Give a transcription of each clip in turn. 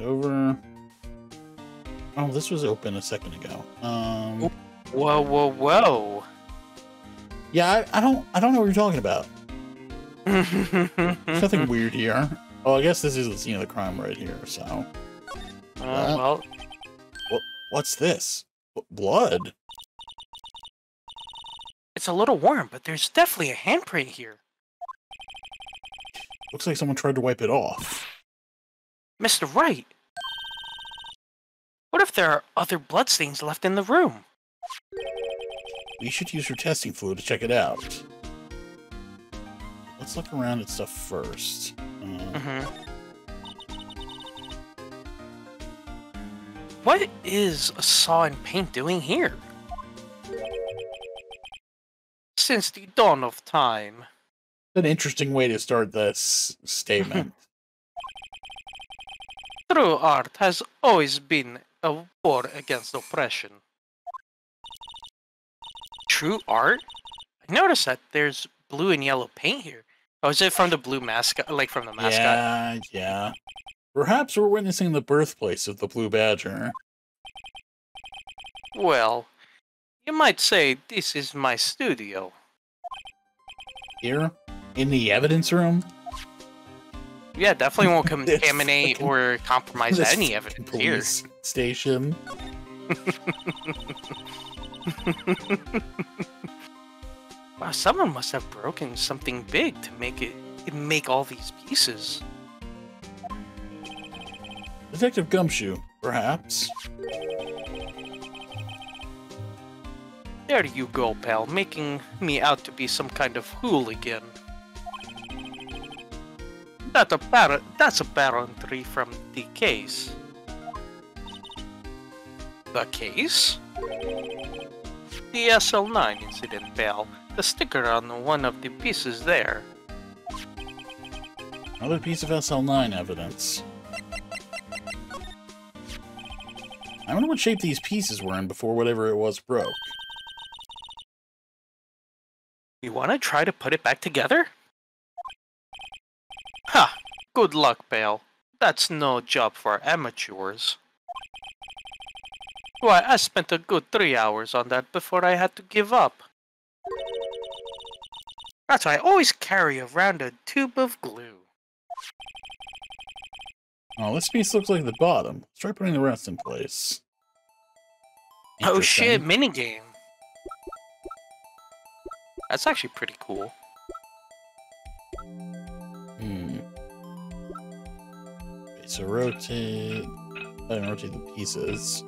Over. Oh, this was open a second ago. Um. Whoa, whoa, whoa. Yeah, I, I don't. I don't know what you're talking about. There's nothing weird here. Oh, I guess this is the scene of the crime right here. So, Uh, well, what's this? Blood. it's a little warm, but there's definitely a handprint here. Looks like someone tried to wipe it off. Mr. Wright. What if there are other bloodstains left in the room? We should use your testing fluid to check it out. Let's look around at stuff first. Uh, Mm-hmm. What is a saw and paint doing here? Since the dawn of time. an interesting way to start this statement. True art has always been a war against oppression. True art? I noticed that there's blue and yellow paint here. Oh, is it from the blue mascot? Like from the mascot? yeah, yeah. Perhaps we're witnessing the birthplace of the Blue Badger. Well, you might say this is my studio. Here? In the evidence room? Yeah, definitely won't contaminate or compromise any evidence here. station. Wow, someone must have broken something big to make it make all these pieces. Detective Gumshoe, perhaps. There you go, pal, making me out to be some kind of hooligan. That apparent, that's apparently from the case. The case? The SL9 incident, bell. The sticker on one of the pieces there. Another piece of SL9 evidence. I wonder what shape these pieces were in before whatever it was broke. You wanna try to put it back together? Ha! Good luck, pal. That's no job for amateurs. Why, I spent a good three hours on that before I had to give up. That's why I always carry around a tube of glue. Oh, this piece looks like the bottom. Let's try putting the rest in place. Oh shit, minigame. That's actually pretty cool. So rotate. I didn't rotate the pieces.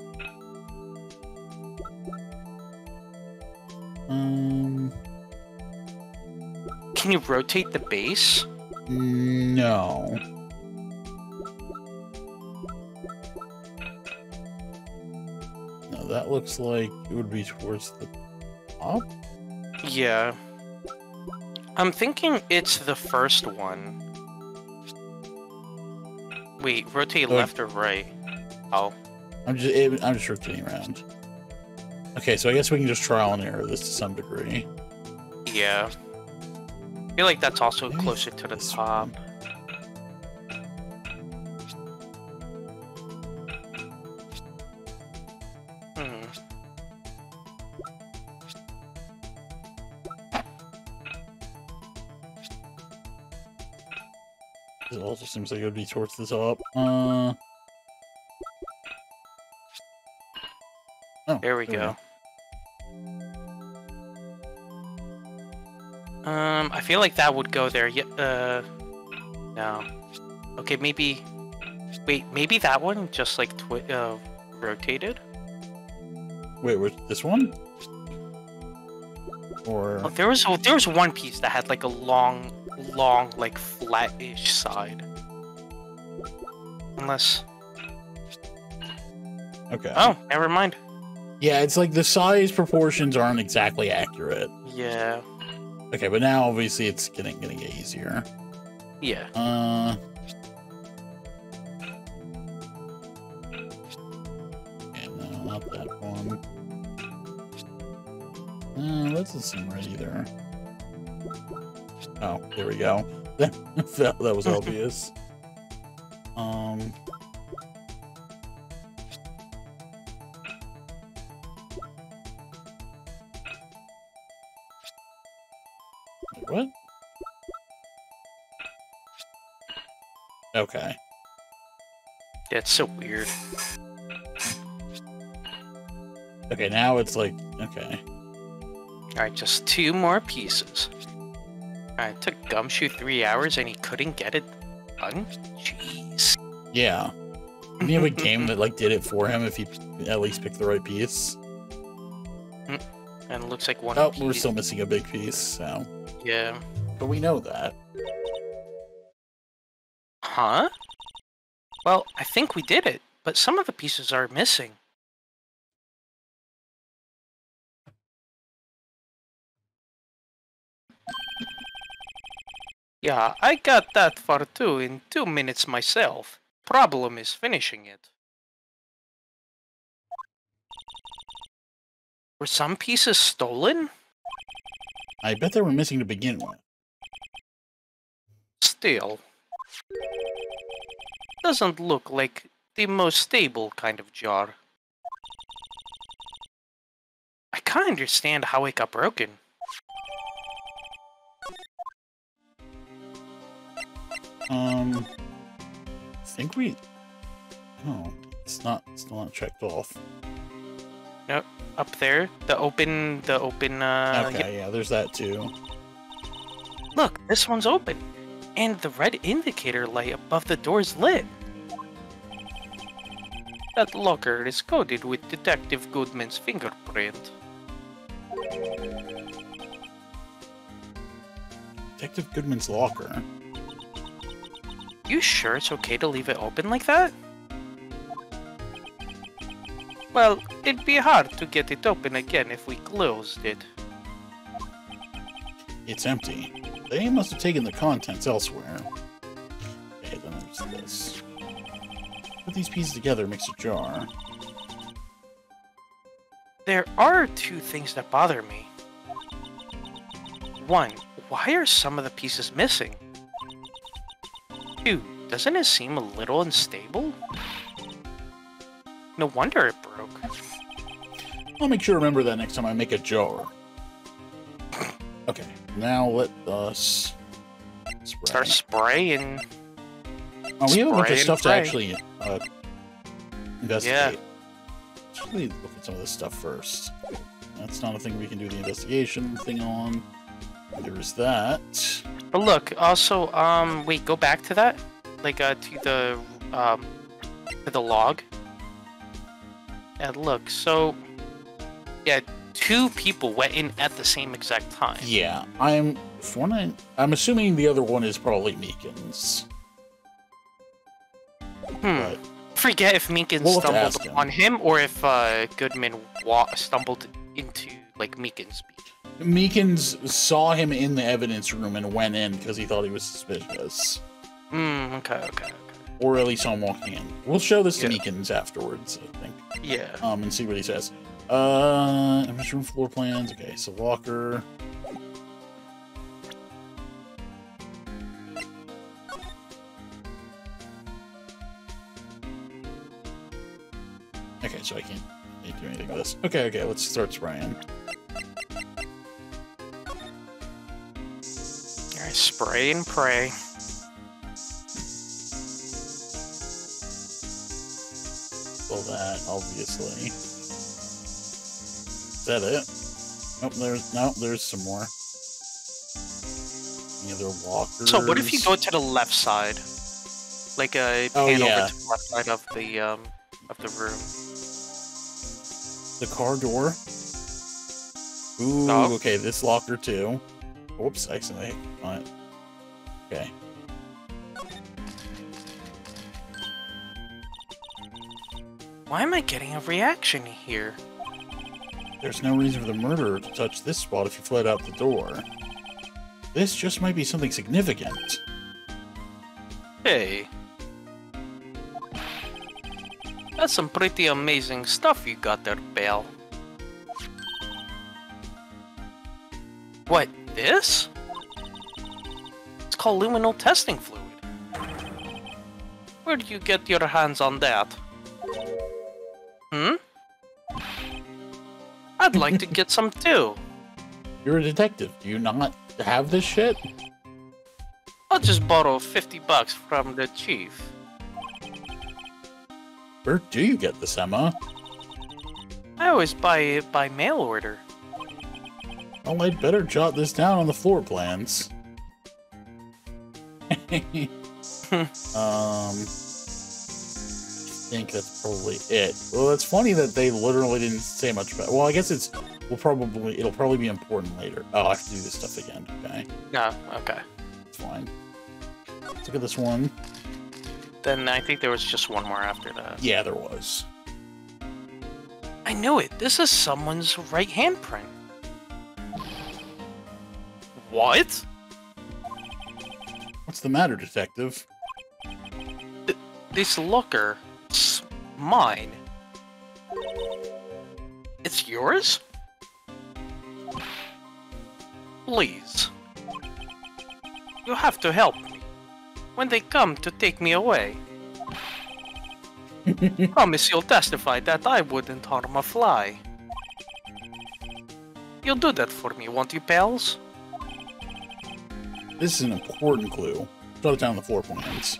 Um. Can you rotate the base? No. No, that looks like it would be towards the top. Yeah. I'm thinking it's the first one. Wait, rotate left or right? Oh. I'm just it, I'm just rotating around. Okay, so I guess we can just trial and error this to some degree. Yeah. I feel like that's also closer to the top. one. Seems like it would be towards the top. Uh. Oh, There we go. Um, I feel like that would go there. Yeah. Uh. No. Okay, maybe. Wait, maybe that one just like twi- uh, rotated. Wait, was this one? Or Oh, there was oh, there was one piece that had like a long, long, like flat-ish side. Unless. okay. Oh, never mind. Yeah, it's like the size proportions aren't exactly accurate. Yeah. Okay, but now obviously it's getting gonna get easier. Yeah. Uh. Okay, no, not that one. Uh, that doesn't seem right either. Oh, there we go. that, that was obvious. What? Okay. That's so weird. Okay, now it's like, okay. Alright, just two more pieces. Alright, took Gumshoe three hours and he couldn't get it done? Jeez. Yeah. Didn't he have a game that like did it for him if he at least picked the right piece? Hmm. And it looks like one Oh, piece. we're still missing a big piece, so Yeah. but we know that. Huh? Well, I think we did it, but some of the pieces are missing. Yeah, I got that far too in two minutes myself. Problem is finishing it. Were some pieces stolen? I bet they were missing to begin with. Still. Doesn't look like the most stable kind of jar. I can't understand how it got broken. Um think we Oh, it's not it's not checked off. Up there, the open, the open, uh, yeah. okay, yeah, there's that too. Look, this one's open. And the red indicator light above the door is lit. That locker is coated with Detective Goodman's fingerprint. Detective Goodman's locker. You sure it's okay to leave it open like that? Well, it'd be hard to get it open again if we closed it. It's empty. They must have taken the contents elsewhere. Okay, then there's this. Put these pieces together makes a jar. There are two things that bother me. One, why are some of the pieces missing? Two, doesn't it seem a little unstable? No wonder it broke. I'll make sure to remember that next time I make a jar. Okay, now let us spray. Start spraying. Oh, we have a bunch of stuff to actually uh, investigate. Let's really look at some of this stuff first. That's not a thing we can do the investigation thing on. There's that. But look, also, um, wait, go back to that, like, uh, to the, um, to the log. And look, so, yeah, two people went in at the same exact time. Yeah, I'm nine. I'm assuming the other one is probably Meekins. Hmm. But Forget if Meekins We'll stumbled ask him. upon him or if uh, Goodman wa- stumbled into like Meekins. Meekins saw him in the evidence room and went in because he thought he was suspicious, Hmm. Okay. Okay. Okay. or at least saw him walking in. We'll show this to Yeah. Meekins afterwards, I think, Yeah. um, and see what he says. Uh, image room floor plans. Okay, so locker. Okay, so I can't can't do anything with this. Okay, okay, let's start spraying. Spray and pray. Well, that obviously. Is that it? Nope. There's no. There's some more. Any other walkers? So what if you go to the left side, like uh, Oh, pan yeah. over to the left side of the um of the room? the car door? Ooh. Oh. Okay, this locker too. Whoops! I accidentally hit on it. Okay. Why am I getting a reaction here? There's no reason for the murderer to touch this spot if he fled out the door. This just might be something significant. Hey. That's some pretty amazing stuff you got there, Belle. What, this? It's called luminol testing fluid. Where do you get your hands on that? Hmm? I'd like to get some too. You're a detective. Do you not have this shit? I'll just borrow 50 bucks from the chief. Where do you get this, Ema? I always buy it by mail order. Well, I'd better jot this down on the floor plans. um, I think that's probably it. Well, it's funny that they literally didn't say much about. Well, I guess it's will probably it'll probably be important later. Oh, I have to do this stuff again. Okay. No, okay. It's fine. Let's look at this one. Then I think there was just one more after that. Yeah, there was. I knew it. This is someone's right handprint. What? What's the matter, detective? Th this looker, it's mine. It's yours? Please. You have to help me. When they come to take me away. Promise you'll testify that I wouldn't harm a fly. You'll do that for me, won't you, pals? This is an important clue. Jot it down the floor plans.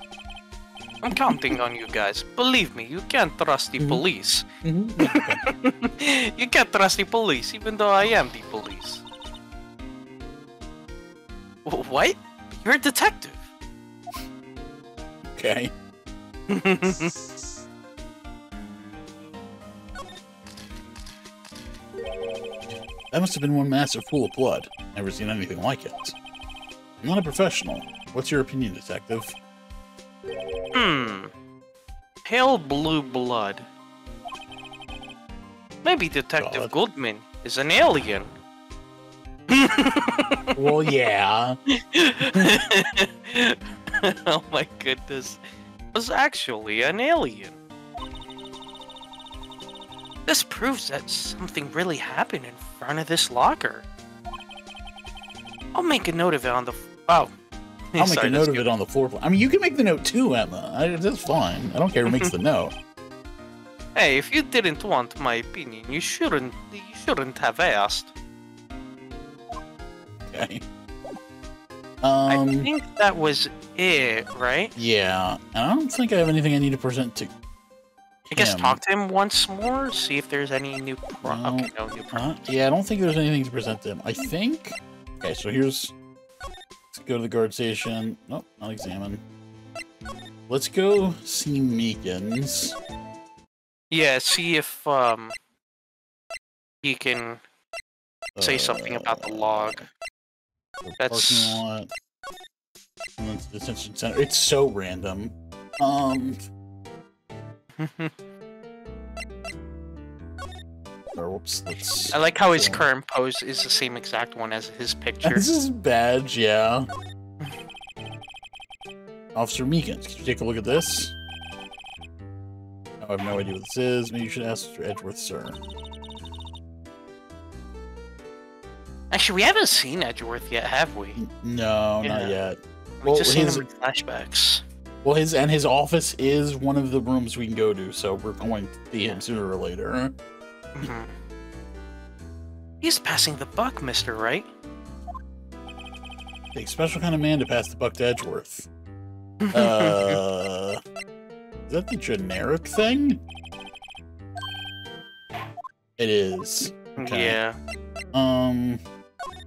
I'm counting on you guys. Believe me, you can't trust the Mhm. police. Mm -hmm. you can't trust the police, even though I am the police. What? You're a detective. okay. That must have been one massive pool of blood. Never seen anything like it. I'm not a professional. What's your opinion, detective? hmm. Pale blue blood. Maybe Detective God. Goodman is an alien. well, yeah. oh my goodness. Was actually an alien. This proves that something really happened in front of this locker. I'll make a note of it on the. Oh. I'll make Sorry, a note of it on the floor plan. I mean, you can make the note too, Ema. I, that's fine. I don't care who makes the note. Hey, if you didn't want my opinion, you shouldn't. You shouldn't have asked. Okay. Um, I think that was it, right? Yeah. And I don't think I have anything I need to present to. I guess him. talk to him once more, see if there's any new pro. No. Okay, no new pro. Uh, yeah, I don't think there's anything to present to him. I think. Okay, so here's. Go to the guard station. Nope, not examine. Let's go see Meekins. Yeah, see if um he can say something about the Uh, log. That's- parking lot. And the detention center. It's so random. Um. Or whoops. Let's. I like how his current pose is the same exact one as his picture. This is badge, yeah. Officer Meekins, can you take a look at this? Oh, I have no idea what this is. Maybe you should ask Mr. Edgeworth, sir. Actually, we haven't seen Edgeworth yet, have we? No, Yeah. not yet. We Well, just seen his- him in flashbacks. Well, his and his office is one of the rooms we can go to, so we're going to see him sooner or later. Mhm. He's passing the buck, Mister Wright? Take special kind of man to pass the buck to Edgeworth. Uh, is that the generic thing? It is. okay. Yeah. Um.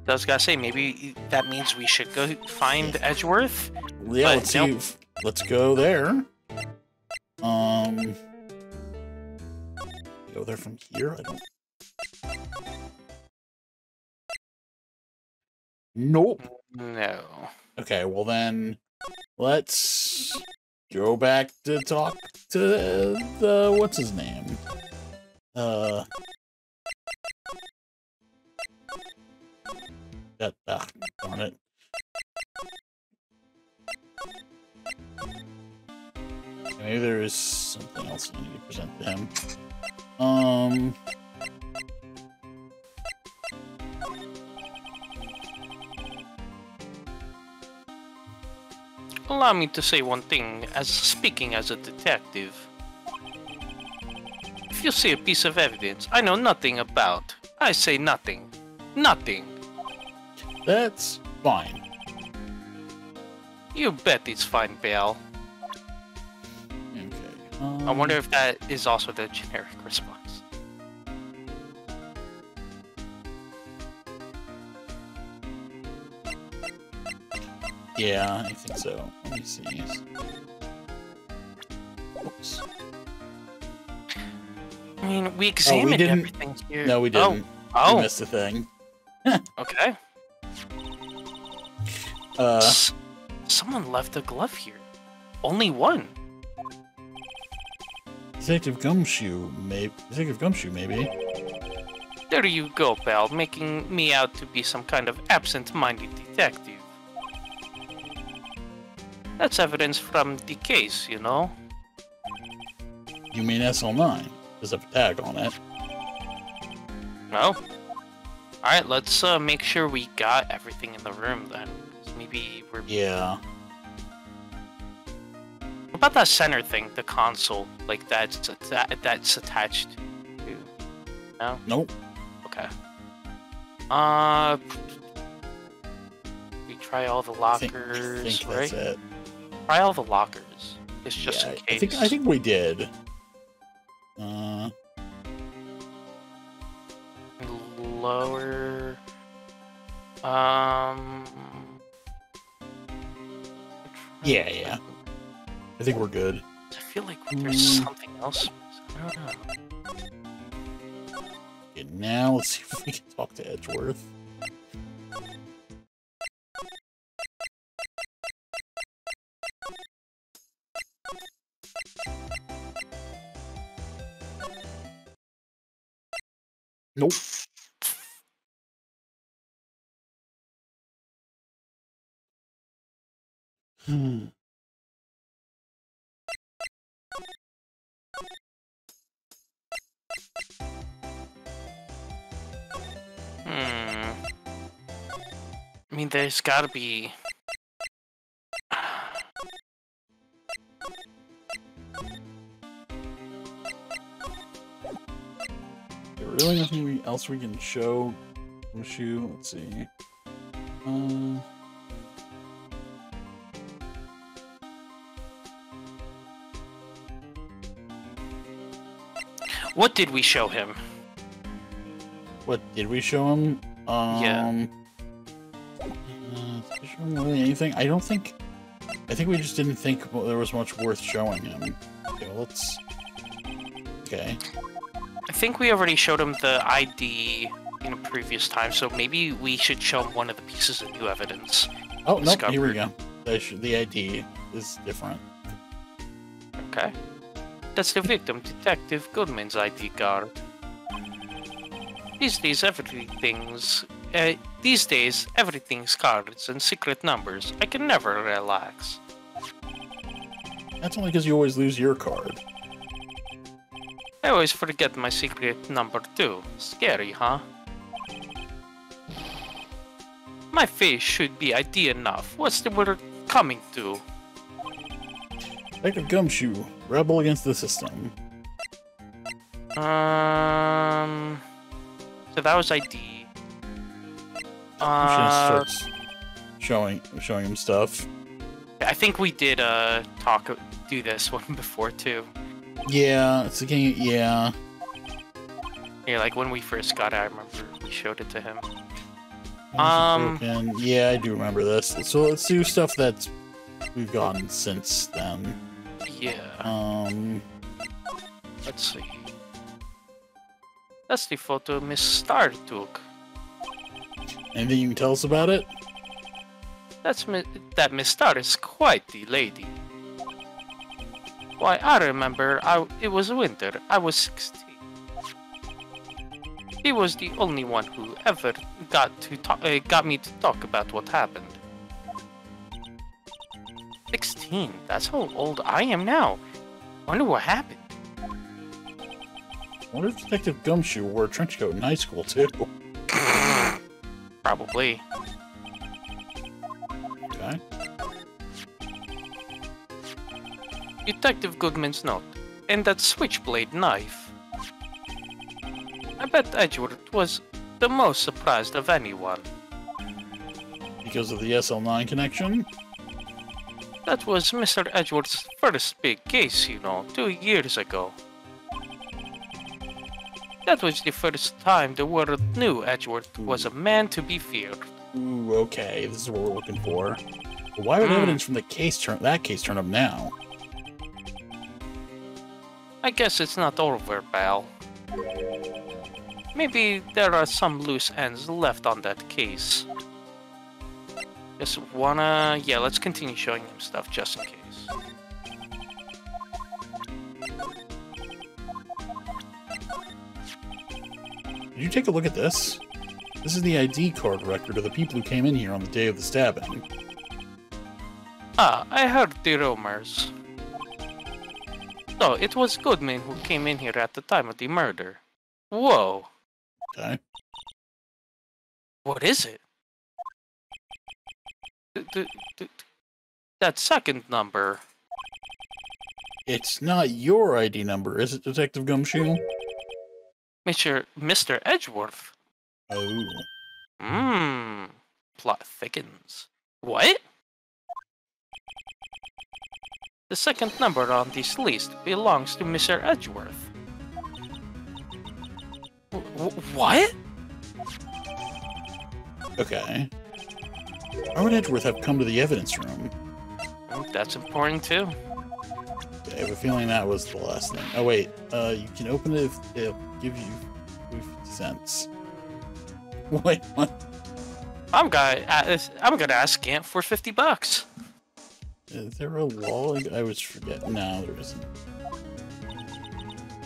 I was gonna say maybe that means we should go find Edgeworth. Yeah, let's see. nope. if- let's go there. Um, go there from here. I don't. Nope. No. Okay, well then, let's go back to talk to the what's his name. Uh. That, ah, darn it. Maybe there is something else I need to present to him. Um. Allow me to say one thing, as speaking as a detective. If you see a piece of evidence I know nothing about, I say nothing. Nothing. That's fine. You bet it's fine, Bale. Okay. I wonder um, if that is also the generic response. Yeah, I think so. Let me see. Oops. I mean, we examined didn't- everything here. No, we didn't. Oh, We oh missed a thing. okay. Uh, S- Someone left a glove here. Only one. Detective Gumshoe, maybe. Detective Gumshoe, maybe. There you go, pal, making me out to be some kind of absent-minded detective. That's evidence from the case, you know? You mean SL9? There's a tag on it. No? Alright, let's uh, make sure we got everything in the room then. Maybe we're... Yeah. What about that center thing, the console? Like, that's, atta- that's attached to... No? Nope. Okay. Uh... We try all the I think, lockers, I think right? Try all the lockers. It's just yeah, in I- case. I think I think we did. Uh, lower. Um. Yeah, yeah. I think we're good. I feel like there's Mm. something else. I don't know. Okay, now let's see if we can talk to Edgeworth. Nope. Hmm. Hmm. I mean, there's gotta be. Really nothing we, else we can show Mushu. Let's see. Um, What did we show him? what did we show him? Um, Yeah. uh, did we show him really anything? I don't think. I think we just didn't think there was much worth showing him. Okay, well, let's. Okay. I think we already showed him the ID in a previous time, so maybe we should show him one of the pieces of new evidence. Oh no! Here we go. The, the ID is different. Okay. That's the victim, Detective Goodman's ID card. These days, everything's. Uh, these days, everything's cards and secret numbers. I can never relax. That's only because you always lose your card. I always forget my secret number two. Scary, huh? My face should be ID enough. What's the word coming to? Detective Gumshoe, rebel against the system. Um. So that was ID. Uh, starts showing showing him stuff. I think we did uh talk do this one before too. Yeah, it's a game. Yeah. Yeah, like when we first got it, I remember we showed it to him. Um, broken. Yeah, I do remember this. So let's do stuff that we've gotten since then. Yeah. Um, Let's see. That's the photo Miss Starr took. anything you can tell us about it? That's that Miss Starr is quite the lady. Why, I remember I, it was winter. I was 16. He was the only one who ever got to talk, uh, got me to talk about what happened. 16. That's how old I am now. Wonder what happened. I wonder if Detective Gumshoe wore a trench coat in high school too. Probably. Okay. Detective Goodman's note, and that switchblade knife. I bet Edgeworth was the most surprised of anyone. Because of the SL9 connection. That was Mr. Edgeworth's first big case, you know, two years ago. That was the first time the world knew Edgeworth was a man to be feared. Ooh, okay, this is what we're looking for. Why would Hmm. evidence from the case turn that case turn up now? I guess it's not over, pal. Maybe there are some loose ends left on that case. Just wanna... Yeah, let's continue showing him stuff just in case. Did you take a look at this? This is the ID card record of the people who came in here on the day of the stabbing. Ah, I heard the rumors. So, it was Goodman who came in here at the time of the murder. Whoa, Okay. what is it? Th- th- th- that second number. It's not your ID number, is it, Detective Gumshoe? Mr. Mr. Edgeworth. Oh. Mmm. Plot thickens. What? The second number on this list belongs to Mr. Edgeworth. W- what? Okay. Why would Edgeworth have come to the evidence room? That's important too. I have a feeling that was the last thing. Oh wait, uh, you can open it if they'll give you 50 cents. Wait, what? I'm gonna ask, I'm gonna ask Gant for fifty bucks. Is there a law? I always forget. No, there isn't.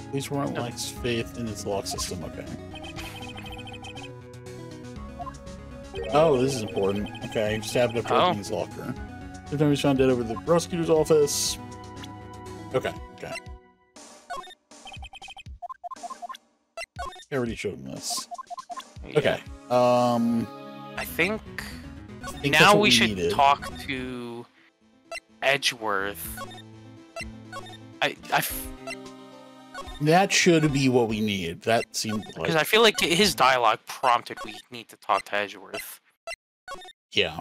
Police warrant No. lacks faith in its lock system. Okay. Oh, this is important. Okay, I stabbed up Oh. his locker. The time he's found dead over the prosecutor's office. Okay, okay. I already showed him this. Yeah. Okay. Um. I think I think now what we should needed. talk to Edgeworth. I I f- That should be what we need. That seemed like because I feel like his dialogue prompted we need to talk to Edgeworth. yeah.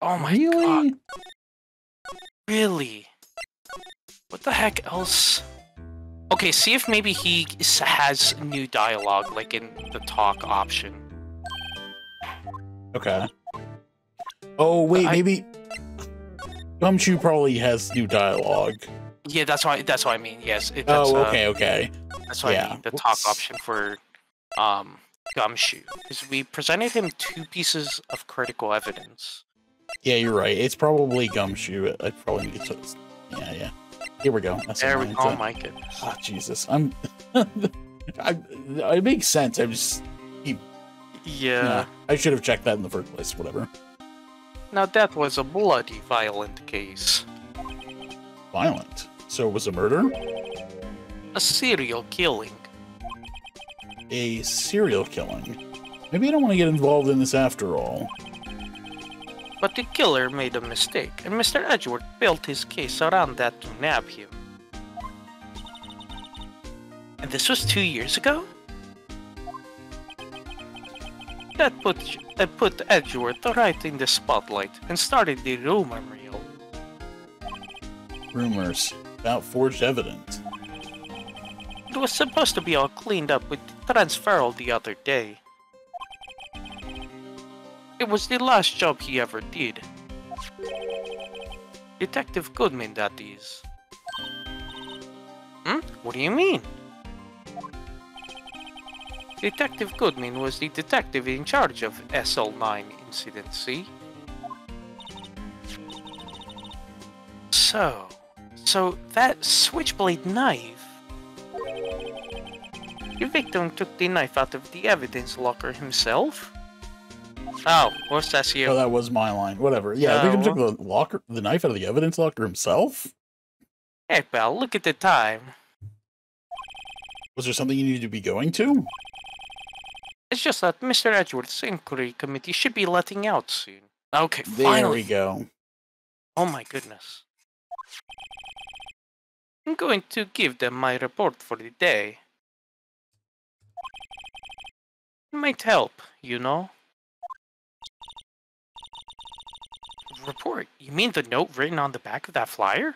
Oh my really? god, really? What the heck else? Okay, see if maybe he has new dialogue, like in the talk option. Okay. Oh wait, I- maybe Gumshoe probably has new dialogue. Yeah, that's why. That's what I mean. Yes, it, that's, Oh, uh, okay, okay. That's why I mean the talk whoops. option for um Gumshoe. Because we presented him two pieces of critical evidence. Yeah, you're right. It's probably Gumshoe. I probably need to. Yeah, yeah. Here we go. That's There we go. Oh my goodness. Ah, Jesus. I'm. I, it makes sense. I'm just. Yeah. Yeah. I should have checked that in the first place. Whatever. Now that was a bloody, violent case. Violent. So it was a murder. A serial killing. A serial killing. Maybe I don't want to get involved in this after all. But the killer made a mistake, and Mr. Edgeworth built his case around that to nab him. And this was two years ago? That put that put Edgeworth right in the spotlight and started the rumor mill. Rumors about forged evidence. It was supposed to be all cleaned up with the transferal the other day. It was the last job he ever did. Detective Goodman, that is. Hmm? What do you mean? Detective Goodman was the detective in charge of SL9 incident, C. So, so that switchblade knife the victim took the knife out of the evidence locker himself? Oh, what's that Oh, that was my line. Whatever. Yeah, the Oh, victim took the locker, the knife out of the evidence locker himself. Hey, pal, look at the time. Was there something you needed to be going to? It's just that Mr. Edgeworth's inquiry committee should be letting out soon. Okay, There finally. we go. Oh my goodness. I'm going to give them my report for the day. It might help, you know? report? You mean the note written on the back of that flyer?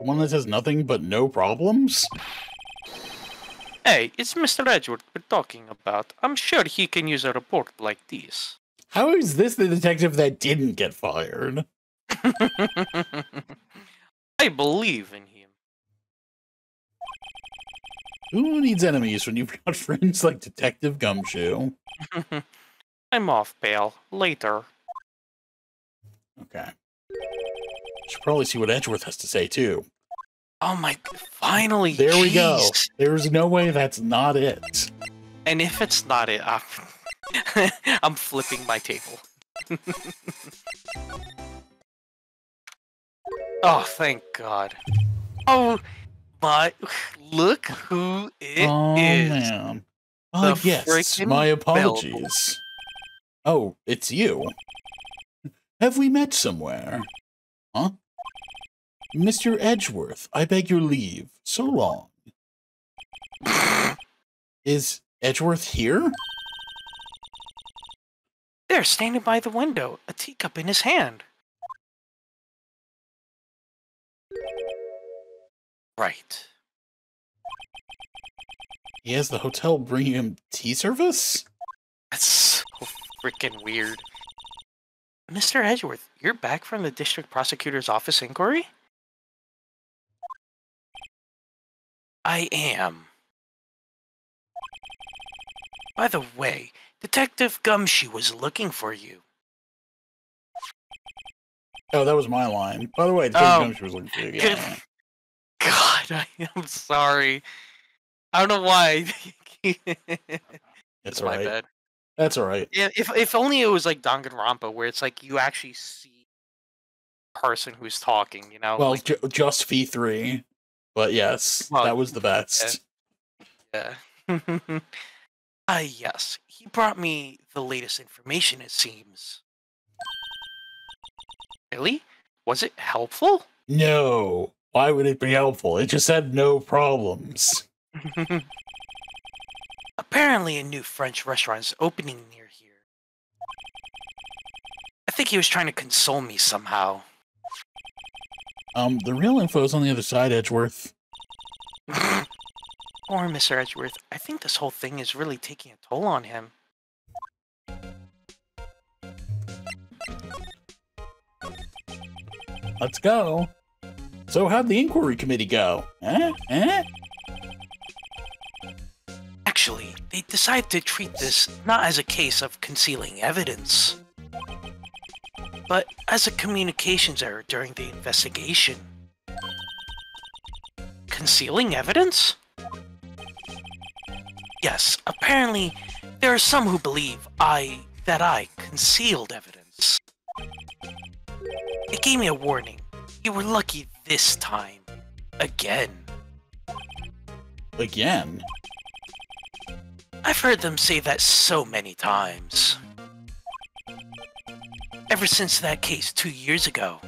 The one that says nothing but no problems? Hey, it's Mr. Edgeworth we're talking about. I'm sure he can use a report like this. How is this the detective that didn't get fired? I believe in him. Who needs enemies when you've got friends like Detective Gumshoe? I'm off, pal. Later. Okay. Should probably see what Edgeworth has to say too. Oh my! Finally. There we go. There's no way that's not it. And if it's not it, I'm, I'm flipping my table. oh, thank God. Oh my! Look who it is. oh man. Uh, The yes, my bell. apologies. Oh, it's you. Have we met somewhere? Huh? Mr. Edgeworth, I beg your leave. So long. Is Edgeworth here? There, standing by the window, a teacup in his hand. Right. He has the hotel bringing him tea service? That's so freaking weird. Mr. Edgeworth, you're back from the district prosecutor's office inquiry? I am. By the way, Detective Gumshoe was looking for you. Oh, that was my line. By the way, Detective Oh. Gumshoe was looking for you. Yeah. God, I am sorry. I don't know why. That's It's my right. bad. That's all right. Yeah, if if only it was like Danganronpa, where it's like you actually see the person who's talking. You know, Well, like, ju- just fee three, but yes, Well, that was the best. yeah. Ah, yes. He brought me the latest information. It seems. Really? Was it helpful? No, why would it be helpful? It just said no problems. Apparently, a new French restaurant is opening near here. I think he was trying to console me somehow. Um, the real info is on the other side, Edgeworth. Poor Mr. Edgeworth. I think this whole thing is really taking a toll on him. Let's go. So how'd the inquiry committee go? Eh? Eh? Actually, they decided to treat this not as a case of concealing evidence, but as a communications error during the investigation. Concealing evidence? Yes, apparently there are some who believe I that I concealed evidence. It gave me a warning. You were lucky this time. Again. Again? I've heard them say that so many times. Ever since that case two years ago.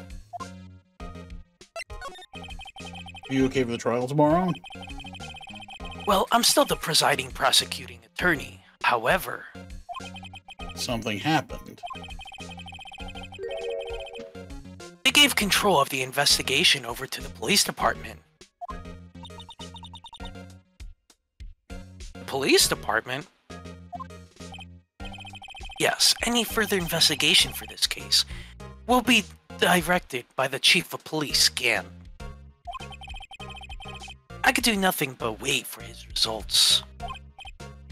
Are you okay for the trial tomorrow? Well, I'm still the presiding prosecuting attorney. However, Something happened. they gave control of the investigation over to the police department. The police department? Yes, any further investigation for this case will be directed by the chief of police, Scan. I could do nothing but wait for his results.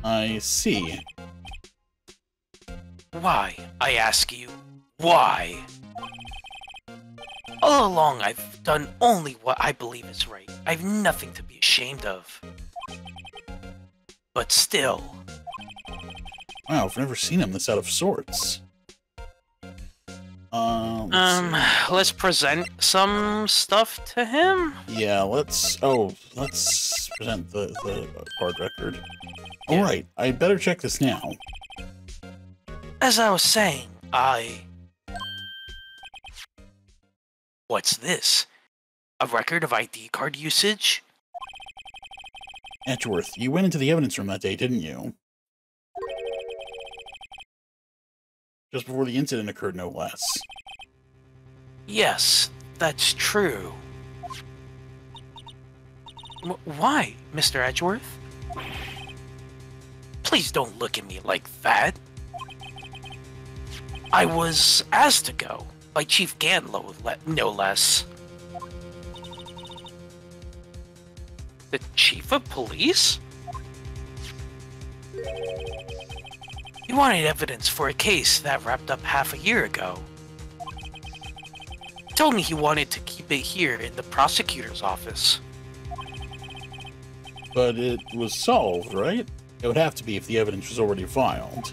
I see. Why, I ask you, why? All along, I've done only what I believe is right. I've nothing to be ashamed of. But still, Wow, I've never seen him this out of sorts. Um, let's um, let's present some stuff to him. yeah, let's. Oh, let's present the the card record. All Yeah. right, I better check this now. As I was saying, I. What's this? A record of ID card usage? Edgeworth, you went into the evidence room that day, didn't you? Just before the incident occurred, no less. Yes, that's true. Why, Mr. Edgeworth? Please don't look at me like that. I was asked to go by Chief Ganlow, no less. The Chief of Police? He wanted evidence for a case that wrapped up half a year ago. He told me he wanted to keep it here in the prosecutor's office. But it was solved, right? It would have to be if the evidence was already filed.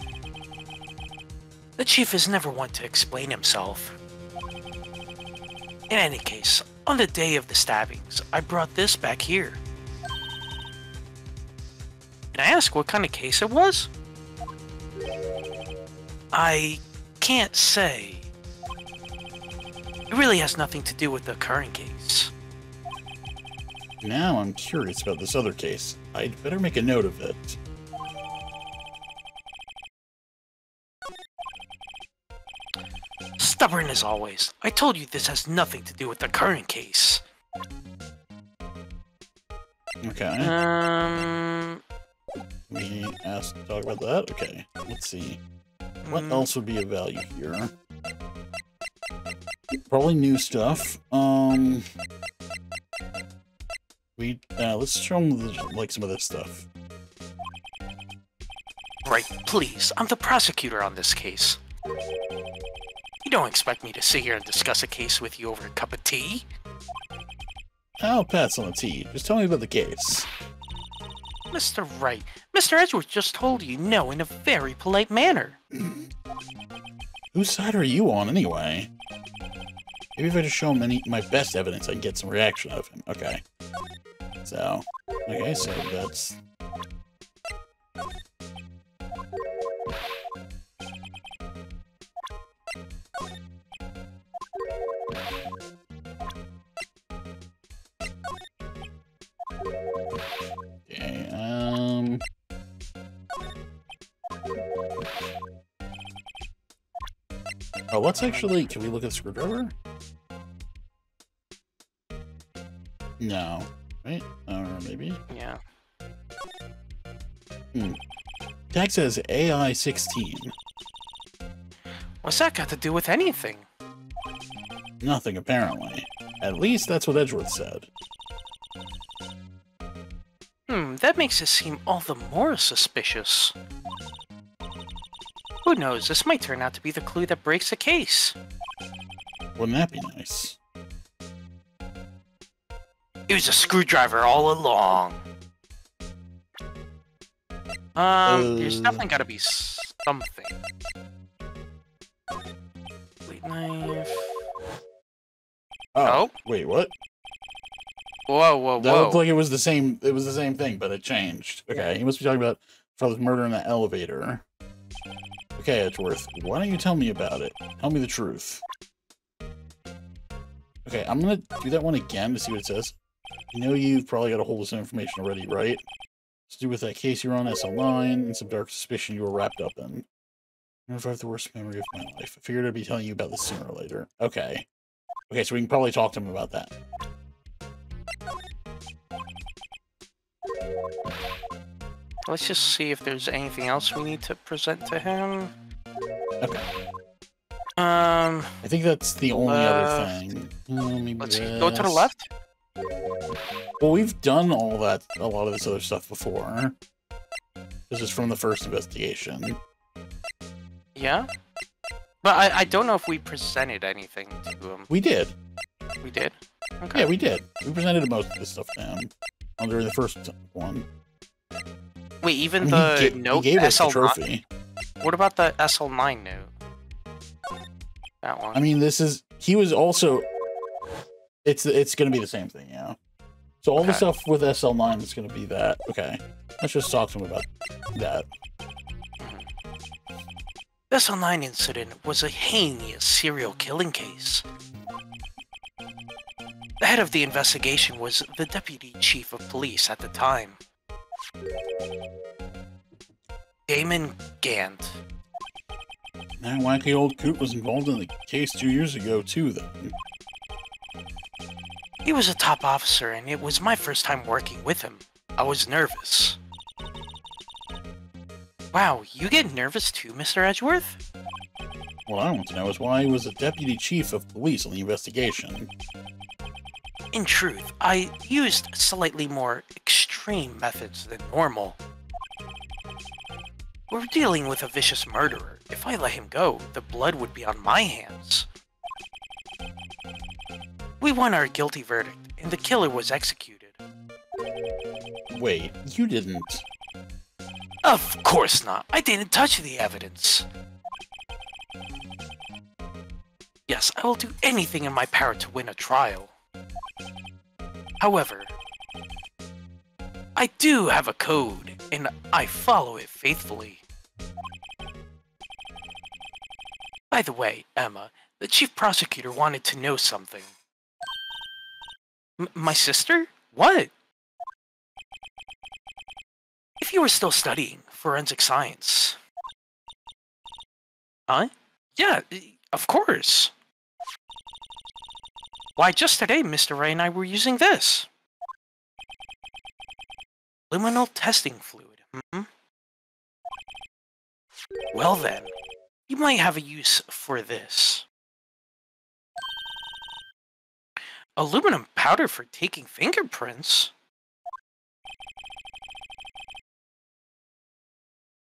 The chief is never one to explain himself. In any case, on the day of the stabbings, I brought this back here. Can I ask what kind of case it was? I can't say. It really has nothing to do with the current case. Now I'm curious about this other case. I'd better make a note of it. Stubborn as always. I told you this has nothing to do with the current case. Okay. Um. We asked to talk about that? Okay. Let's see. What mm, else would be of value here? Probably new stuff. Um, we uh, let's show them the, like some of this stuff. Right, please. I'm the prosecutor on this case. You don't expect me to sit here and discuss a case with you over a cup of tea? I'll pass on the tea. Just tell me about the case. Mr. Wright, Mr. Edgeworth just told you no in a very polite manner. Whose side are you on anyway? Maybe if I just show him any my best evidence, I can get some reaction out of him. Okay. So, okay, so that's Uh, oh, let's actually... Can we look at the screwdriver? No. Right? Or maybe? Yeah. Hmm. Tag says AI-16. What's that got to do with anything? Nothing, apparently. At least that's what Edgeworth said. Hmm, that makes it seem all the more suspicious. Who knows, this might turn out to be the clue that breaks the case. Wouldn't that be nice? It was a screwdriver all along. Um, there's Uh. definitely gotta be something. Wait, knife. Oh, Oh? wait, what? Whoa, whoa, whoa. That looked like it was the same. It was the same thing, but it changed. Okay, he must be talking about father's murder in the elevator. Okay, Edgeworth, why don't you tell me about it? Tell me the truth. Okay, I'm gonna do that one again to see what it says. You know you've probably got a hold of some information already, right? To do with that case you're on SL9 and some dark suspicion you were wrapped up in. I don't know if I have the worst memory of my life. I figured I'd be telling you about this sooner or later. Okay. Okay, so we can probably talk to him about that. Let's just see if there's anything else we need to present to him. Okay. Um, I think that's the only other thing. Uh, maybe let's see. Go to the left. Well, we've done all that, a lot of this other stuff before. This is from the first investigation. Yeah. But I, I don't know if we presented anything to him. We did. We did? Okay. Yeah, we did. We presented most of this stuff to him under the first one. Wait, I even mean, the he, ga- note he gave us the SL9? trophy. What about the SL9 note? That one. I mean, this is he was also. It's it's gonna be the same thing, yeah. So all the stuff with SL9 is gonna be that. Okay, let's just talk to him about that. Mm-hmm. The SL9 incident was a heinous serial killing case. The head of the investigation was the deputy chief of police at the time. Damon Gant. That wacky old coot was involved in the case two years ago, too, then. He was a top officer, and it was my first time working with him. I was nervous. Wow, you get nervous too, Mr. Edgeworth? What I want to know is why he was a deputy chief of police on the investigation. In truth, I used slightly more extreme methods than normal. We're dealing with a vicious murderer. If I let him go, the blood would be on my hands. We won our guilty verdict, and the killer was executed. Wait, you didn't. Of course not. I didn't touch the evidence. Yes, I will do anything in my power to win a trial. However, I do have a code, and I follow it faithfully. By the way, Ema, the chief prosecutor wanted to know something. M my sister? What? If you were still studying forensic science. Huh? Yeah, of course. Why, just today, Mr. Wright and I were using this. Luminol testing fluid, hmm? Well then, you might have a use for this. Aluminum powder for taking fingerprints?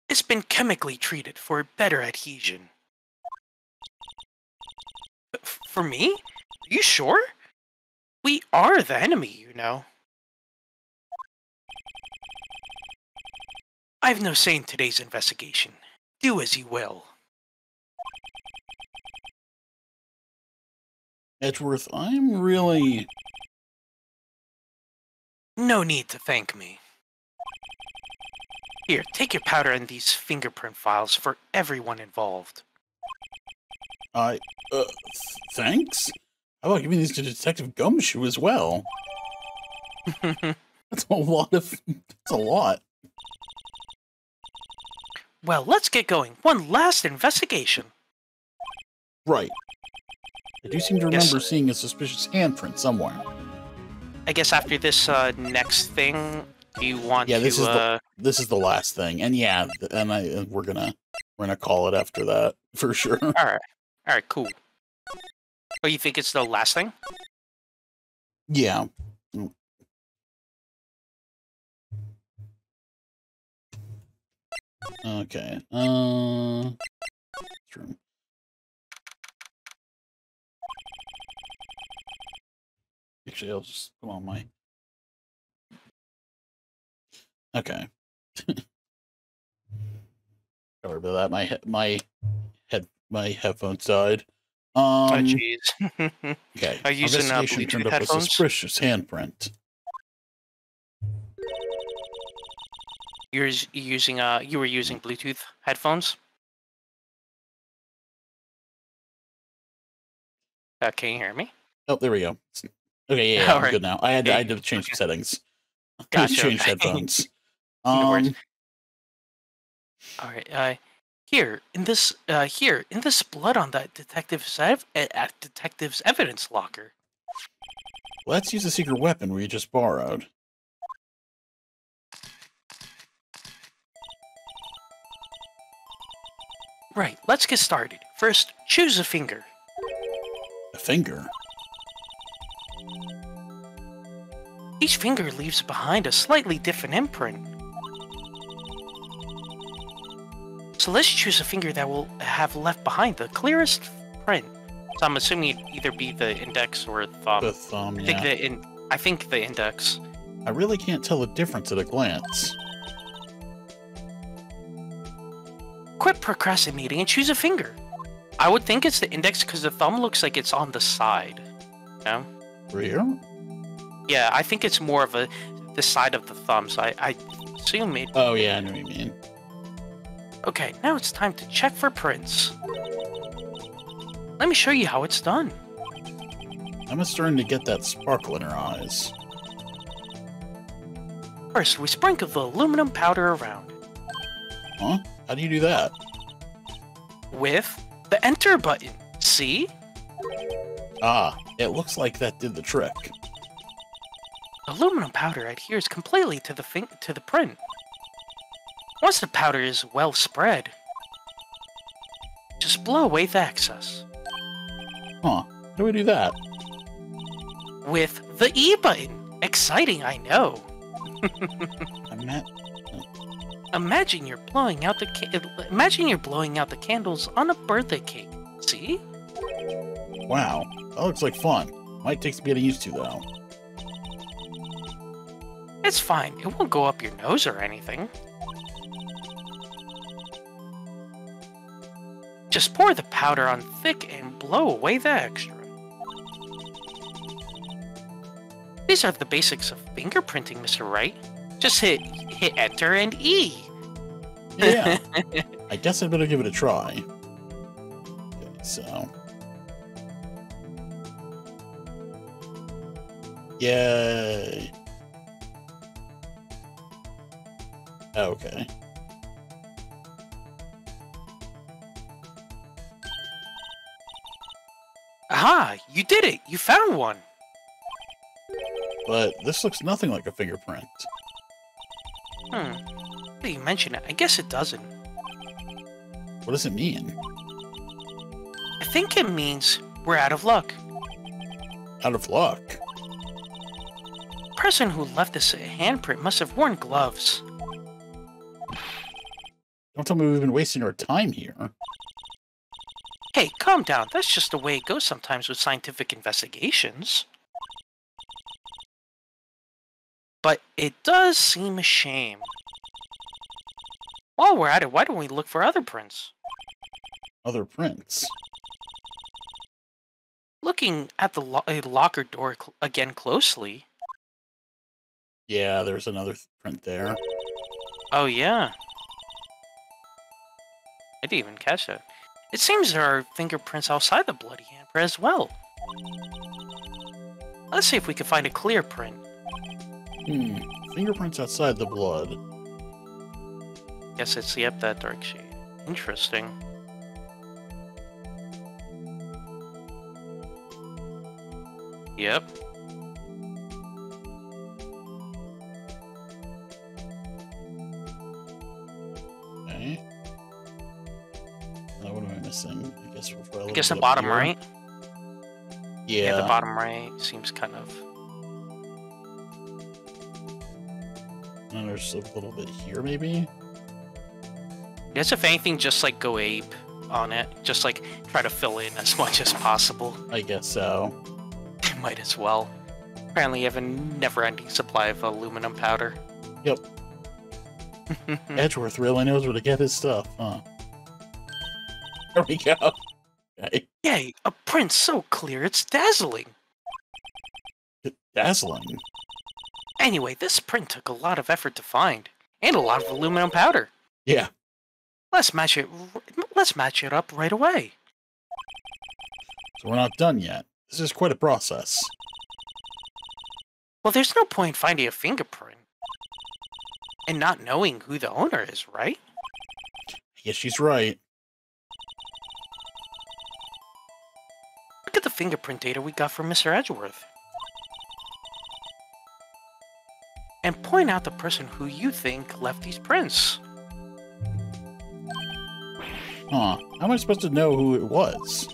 It's been chemically treated for better adhesion. F for me? Are you sure? We are the enemy, you know. I have no say in today's investigation. Do as you will. Edgeworth, I'm really. No need to thank me. Here, take your powder and these fingerprint files for everyone involved. I. Uh, th thanks? How about giving these to Detective Gumshoe as well? That's a lot of. That's a lot. Well, let's get going. One last investigation. Right. I do seem to remember seeing a suspicious handprint somewhere. I guess after this uh, next thing, do you want Yeah, to? this is the- uh, This is the last thing, and yeah, and I and we're gonna we're gonna call it after that for sure. All right, all right, cool. Oh, you think it's the last thing? yeah. Okay. Uh. True. Actually, I'll just come on my. Okay. Sorry about that. My my head my headphones died. Um. oh, jeez. Okay. Are you using, uh, Bluetooth a headphones? suspicious handprint. You're using uh, you were using Bluetooth headphones. Uh, can you hear me? Oh, there we go. Okay, yeah, yeah I'm Alright. good now. I had to, I had to change the settings. I had to Gotcha, change okay. headphones. No. Um, All right. Uh, here in this uh here in this blood on that detective's ev- uh, uh, detective's evidence locker. let's use the secret weapon we just borrowed. Right. Let's get started. First, choose a finger. A finger. Each finger leaves behind a slightly different imprint. So let's choose a finger that will have left behind the clearest print. So I'm assuming it'd either be the index or thumb. The thumb, I think yeah. the in I think the index. I really can't tell the difference at a glance. Quit procrastinating and choose a finger. I would think it's the index because the thumb looks like it's on the side. No? Real? Yeah, I think it's more of a the side of the thumb. So I, I assume it. Oh, yeah, I know what you mean. Okay, now it's time to check for prints. Let me show you how it's done. Ema's starting to get that sparkle in her eyes. First, we sprinkle the aluminum powder around Huh? How do you do that? with the enter button. See? Ah, it looks like that did the trick. Aluminum powder adheres completely to the to the print. Once the powder is well spread, just blow away the excess Huh. How do we do that? with the E button. Exciting, I know. I'm not... Imagine you're blowing out the ca- imagine you're blowing out the candles on a birthday cake. See? Wow. That looks like fun. Might take some getting used to, though. It's fine. It won't go up your nose or anything. Just pour the powder on thick and blow away the extra. These are the basics of fingerprinting, Mr. Wright. Just hit hit enter and E. Yeah. I guess I'd better give it a try. Okay, so... Yay! Okay. Aha! You did it! You found one! But this looks nothing like a fingerprint. Hmm. You mention it, I guess it doesn't. What does it mean? I think it means we're out of luck. Out of luck. The person who left this handprint must have worn gloves. Don't tell me we've been wasting our time here. Hey, calm down. That's just the way it goes sometimes with scientific investigations. But it does seem a shame. While we're at it, why don't we look for other prints? Other prints. Looking at the lo- uh, locker door cl- again closely. Yeah, there's another th- print there. Oh, yeah. I didn't even catch that. It seems there are fingerprints outside the bloody hamper as well. Let's see if we can find a clear print. Hmm. Fingerprints outside the blood. Guess it's yep that dark shade. Interesting. Yep. Okay. Now what am I missing? I guess we'll try a I guess the bottom right. Yeah. the bottom right seems kind of. There's a little bit here, maybe. Guess if anything, just like go ape on it. Just like try to fill in as much as possible. I guess so. Might as well. Apparently, you have a never-ending supply of aluminum powder. Yep. Edgeworth really knows where to get his stuff, huh? There we go. Okay. Yay! A print so clear it's dazzling. Dazzling. Anyway, this print took a lot of effort to find, and a lot of aluminum powder. Yeah. Let's match it. Let's match it up right away. So we're not done yet. This is quite a process. Well, there's no point finding a fingerprint and not knowing who the owner is, right? I guess she's right. Look at the fingerprint data we got from Mr. Edgeworth. And point out the person who you think left these prints. Huh. How am I supposed to know who it was?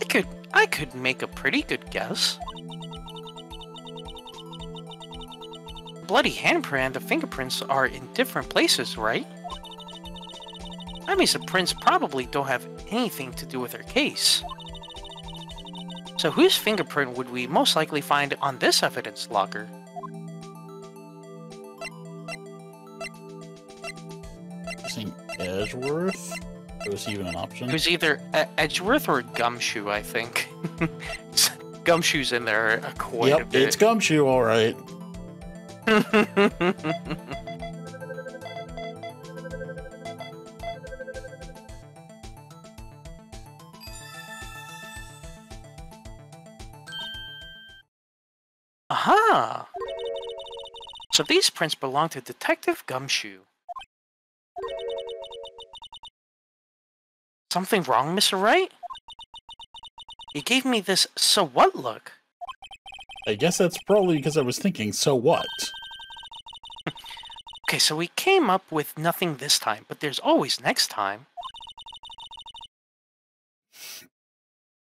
I could I could make a pretty good guess. Bloody handprint and the fingerprints are in different places, right? That means the prints probably don't have anything to do with her case. So whose fingerprint would we most likely find on this evidence locker? Guessing Edgeworth? Was he even an option? It was either Edgeworth or Gumshoe, I think. Gumshoe's in there quite a Yep, bit. it's Gumshoe, alright. Aha! these prints belong to Detective Gumshoe. something wrong, Mr. Wright? You gave me this so what look. I guess that's probably because I was thinking, so what? Okay, so we came up with nothing this time, but there's always next time.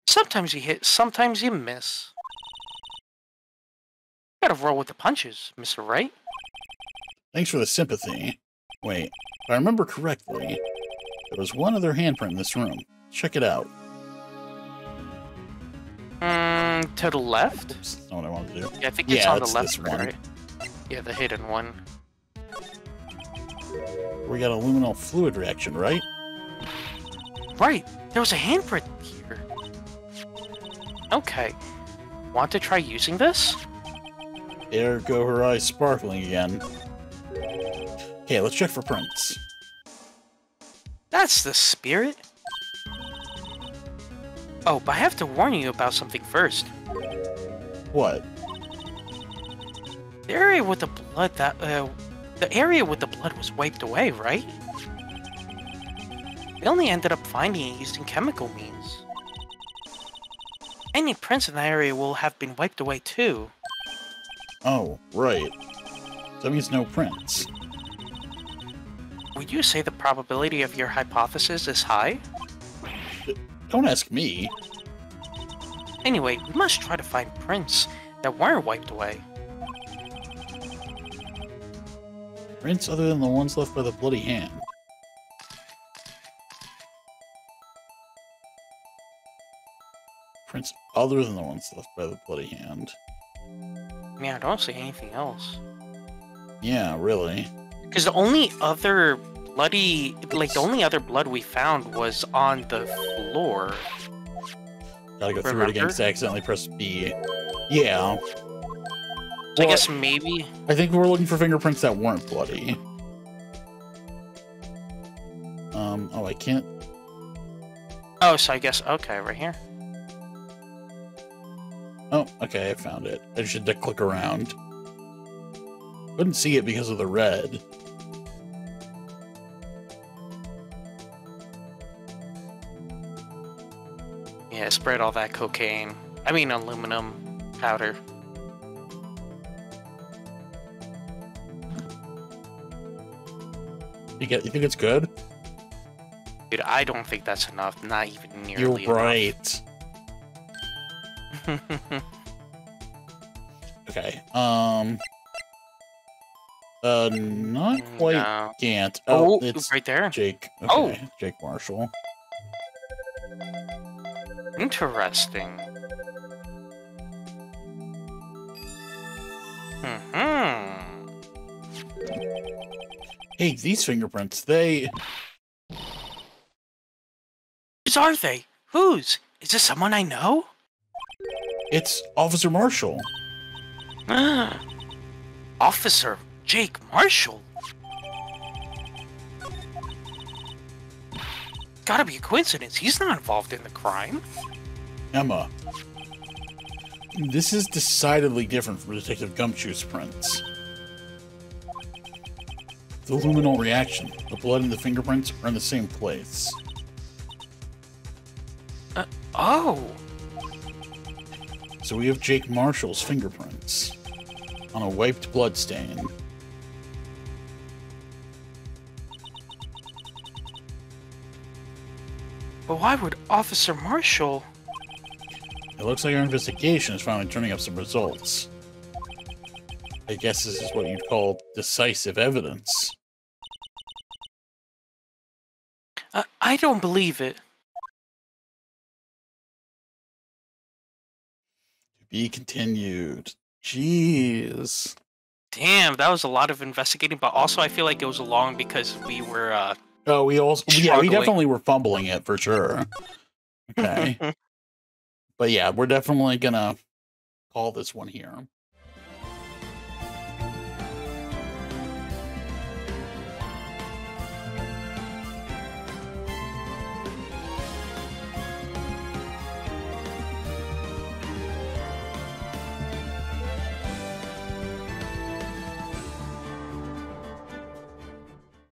Sometimes you hit, sometimes you miss. Gotta roll with the punches, Mr. Wright. Thanks for the sympathy. Wait, if I remember correctly, there was one other handprint in this room. Check it out. Mm, to the left? That's not what I wanted to do. Yeah, I think it's Yeah, on the left, right? Yeah, the hidden one. We got a luminol fluid reaction, right? Right, there was a handprint here. Okay. Want to try using this? There go her eyes sparkling again. Okay, let's check for prints. That's the spirit. Oh, but I have to warn you about something first. What? The area with the blood that uh, the area with the blood was wiped away, right? We only ended up finding it using chemical means. Any prints in that area will have been wiped away too. Oh, right. So that means no prints. Would you say the probability of your hypothesis is high? Don't ask me. Anyway, we must try to find prints that weren't wiped away. Prints other than the ones left by the bloody hand. Prints other than the ones left by the bloody hand. I mean, I don't see anything else. Yeah, really. Because the only other bloody, like the only other blood we found was on the floor. Gotta go through it Remember? again I accidentally pressed B. Yeah. So I guess maybe. I think we're looking for fingerprints that weren't bloody. Um, oh, I can't. Oh, so I guess okay, right here. Oh, okay, I found it. I just had to click around. Couldn't see it because of the red. Yeah, spread all that cocaine. I mean, aluminum powder. You get? You think it's good? Dude, I don't think that's enough. Not even nearly. You're enough. right. Okay. Um. Uh, not quite. No. Can't. Oh, Oh, it's right there. Jake. Oh. Okay, Jake Marshall. Interesting. Hmm. Hey, these fingerprints. They. Whose are they? Whose? Is this someone I know? It's Officer Marshall. Officer Jake Marshall. Gotta be a coincidence. He's not involved in the crime. Ema. This is decidedly different from Detective Gumshoe's prints. The luminol reaction, the blood and the fingerprints are in the same place. Uh, oh, So we have Jake Marshall's fingerprints on a wiped blood but why would Officer Marshall? It looks like our investigation is finally turning up some results. I guess this is what you'd call decisive evidence. Uh, I don't believe it. To be continued. Jeez. Damn, that was a lot of investigating, but also I feel like it was long because we were, uh, Oh, we also yeah, we definitely were fumbling it for sure. Okay. but yeah, we're definitely gonna call this one here.